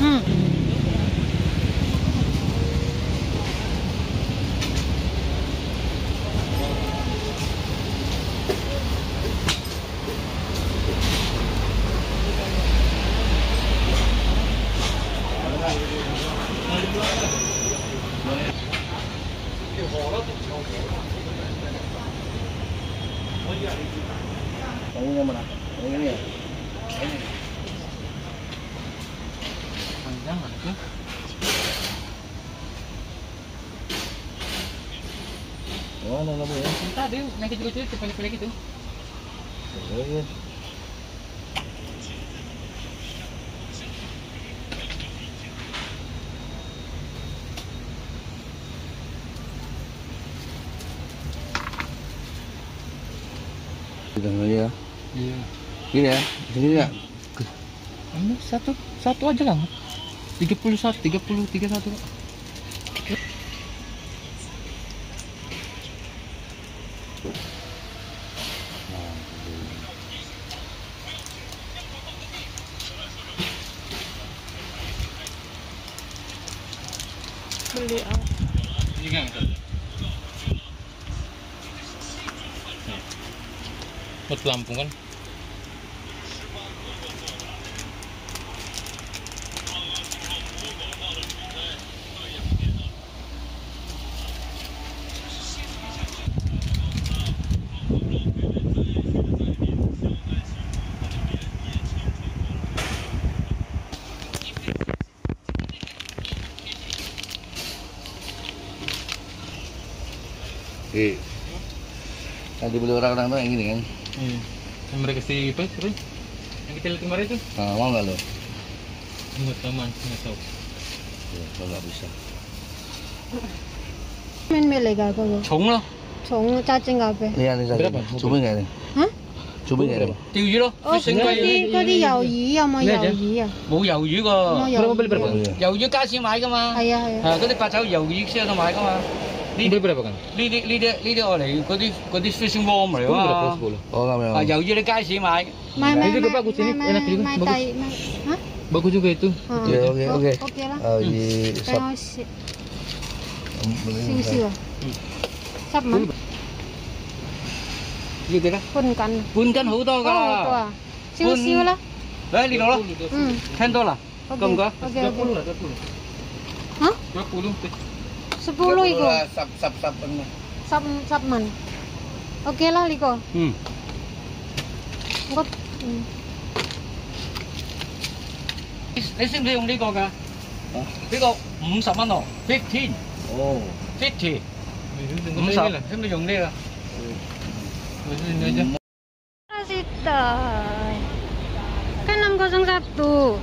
Ừ. Ang nga mana? Ang nga jangan? Oh, ano na ba ya? yan? Punta, di. Nakikigulit-gulit. Palik-palik ito. Okay. Oh, iya. Sudah ya? Iya. Gini ya? Gini ya? Ini satu, satu aja lah tiga puluh satu tiga puluh tiga satu beli apa? Ini kan nah. Buat Lampung kan? Eh. Yang dibeli orang-orang tuh yang gini kan? Iya. Yang mereka si apa? Terus yang kita lihat kemarin itu Nah, mau nggak lo? nggak taman nggak tahu. Ya, kalau nggak bisa. Men milega kau. Trống lo. Trống cacing apa? Ini yang saya Berapa? coba nggak nih? Hah? Coba nggak nih? Tiêu gì đó. Oh, Sinh có quay. đi có đi dầu gì à mà Nè, dầu chứ. gì à?冇鱿鱼个。冇鱿鱼 Berapa beli berapa? Iya. 鱿鱼街市买㗎嘛。系啊系啊。系嗰啲八爪鱿鱼先有得买㗎嘛。 呢 Beli berapa kan? 呢啲呢啲呢啲我嚟嗰啲嗰啲 fishing worm 嚟㗎 Sepuluh berapa? 嘛。 Sepuluh. Oh, nggak mau. 啊，鱿鱼你街市买。 Mai mai Ini juga mai bagus ini, mai enak juga, mai bagus. tai mai. Hah? Bagus juga itu. Ha. Oke, oke, Oh, oke. Oke lah. Oh, di sub. Tengok si beli siu ini, siu. à? Sắp mà. Như thế đó. Phun cắn. Phun cân hữu to Ồ, to cả. à? Siu Phun- siu lah. Đấy, đi đó đó. Ừ. Khen to là. Oke. Cầm có. Oke oke. 20 lah, 20. Hah? 20. Sepuluh iko. Sub sub sub Sắp sắp man. Oke lah liko. Ừ. Ngot. Ừ. Lấy xem用呢个㗎。呢个五十蚊喎，fifteen Oh. fifty Ini 五十， lah. 识唔识用呢个？ Ini aja. Sita. Kan 601.